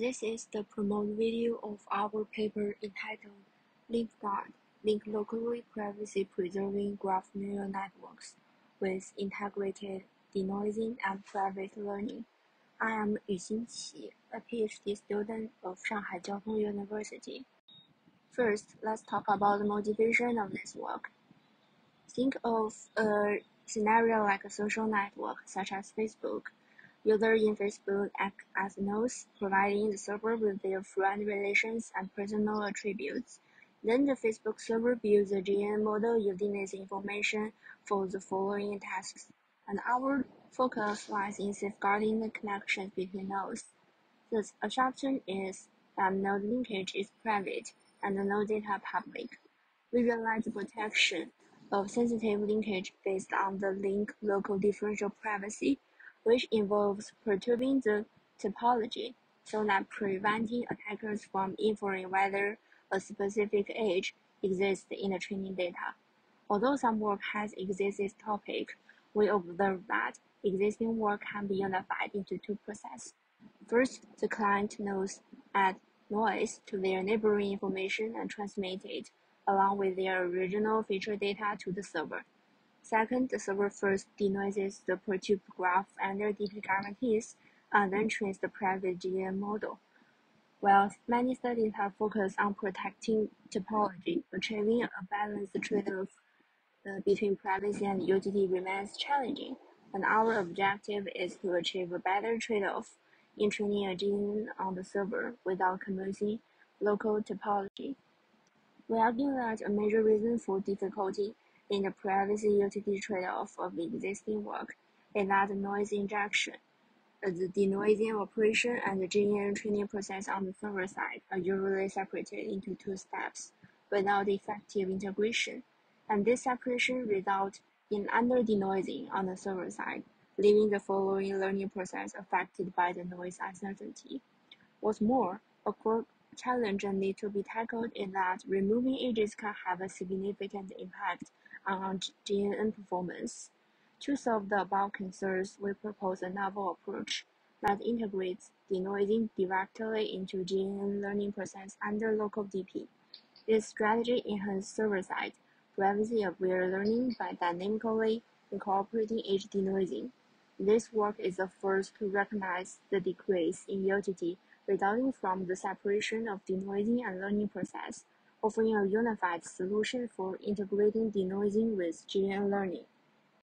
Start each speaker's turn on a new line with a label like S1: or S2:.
S1: This is the promote video of our paper entitled LinkGuard, Link Locally Privacy Preserving Graph Neural Networks with Integrated Denoising and Private Learning. I am Yuxin Qi, a PhD student of Shanghai Jiao Tong University. First, let's talk about the motivation of this work. Think of a scenario like a social network, such as Facebook. Users in Facebook act as nodes, providing the server with their friend relations and personal attributes. Then the Facebook server builds a GNN model using this information for the following tasks. And our focus lies in safeguarding the connections between nodes. The assumption is that node linkage is private and node data public. We realize the protection of sensitive linkage based on the link local differential privacy which involves perturbing the topology so that preventing attackers from inferring whether a specific edge exists in the training data. Although some work has existed this topic, we observe that existing work can be unified into two processes. First, the client knows add noise to their neighboring information and transmit it along with their original feature data to the server. Second, the server first denoises the perturbed graph under DP guarantees, and then trains the private GNN model. While many studies have focused on protecting topology, achieving a balanced trade-off uh, between privacy and UTT remains challenging, and our objective is to achieve a better trade-off in training a GNN on the server without compromising local topology. We argue that a major reason for difficulty in the privacy utility trade-off of existing work is that noise injection, uh, the denoising operation and the GNN training process on the server side are usually separated into two steps without effective integration, and this separation results in under-denoising on the server side, leaving the following learning process affected by the noise uncertainty. What's more, a challenge need to be tackled is that removing edges can have a significant impact on GNN performance. To solve the above concerns, we propose a novel approach that integrates denoising directly into GNN learning process under local DP. This strategy enhances server-side privacy-aware learning by dynamically incorporating edge denoising. This work is the first to recognize the decrease in UTT resulting from the separation of denoising and learning process offering a unified solution for integrating denoising with GNN learning.